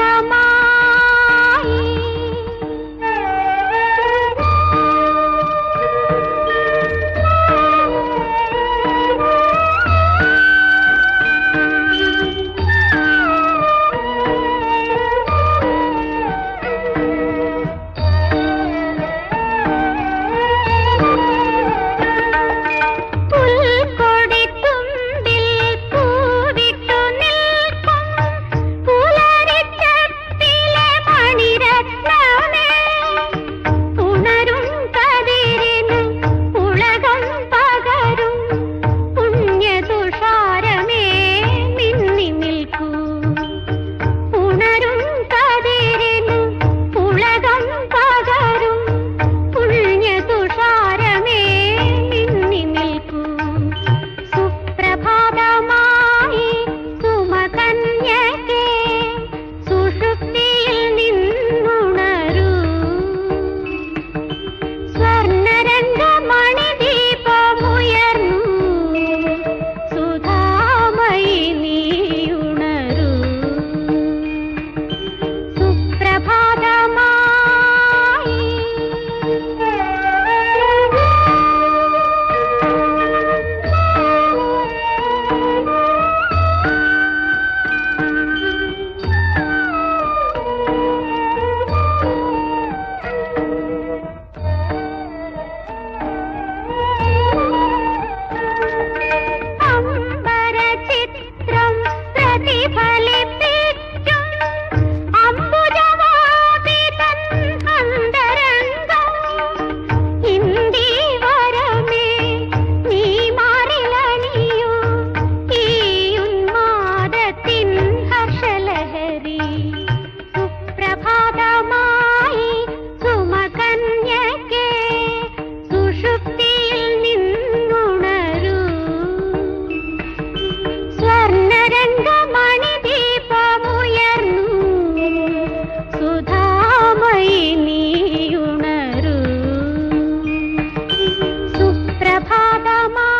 மனமா ನೀ 他的妈。